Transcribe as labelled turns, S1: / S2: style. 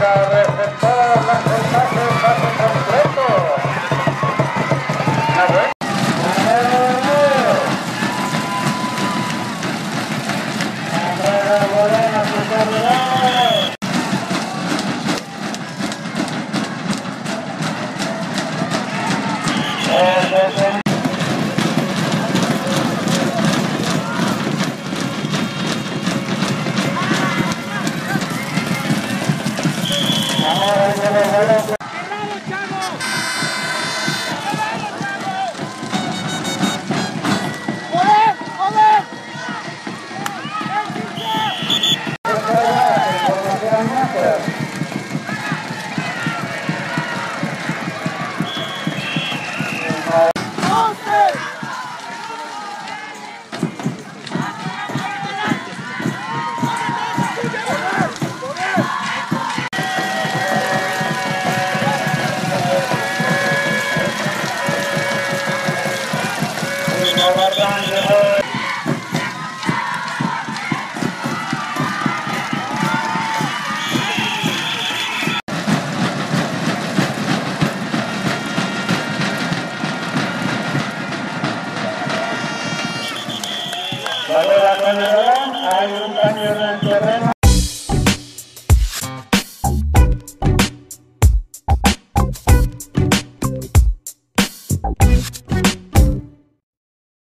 S1: Receptor, lanza el pase, pase completo. Monster! Kalau akan jalan, ayun tanya dengan cara.